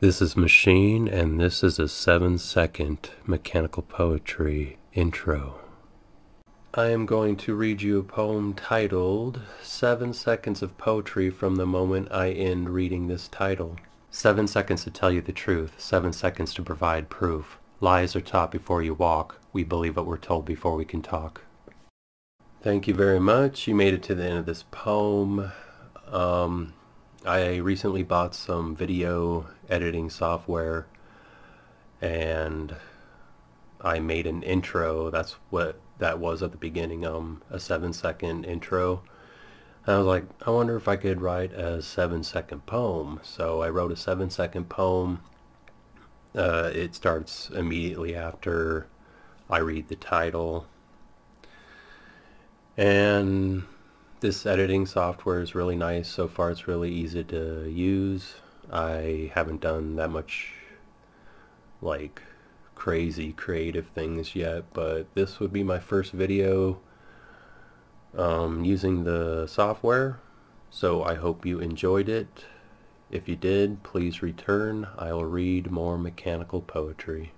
This is Machine, and this is a seven second mechanical poetry intro. I am going to read you a poem titled Seven Seconds of Poetry from the moment I end reading this title. Seven seconds to tell you the truth, seven seconds to provide proof. Lies are taught before you walk. We believe what we're told before we can talk. Thank you very much. You made it to the end of this poem. Um, I recently bought some video editing software and I made an intro. That's what that was at the beginning, um, a seven second intro. And I was like, I wonder if I could write a seven second poem. So I wrote a seven second poem. Uh, it starts immediately after I read the title. And this editing software is really nice. So far it's really easy to use. I haven't done that much like crazy creative things yet, but this would be my first video um, using the software. So I hope you enjoyed it. If you did, please return. I'll read more mechanical poetry.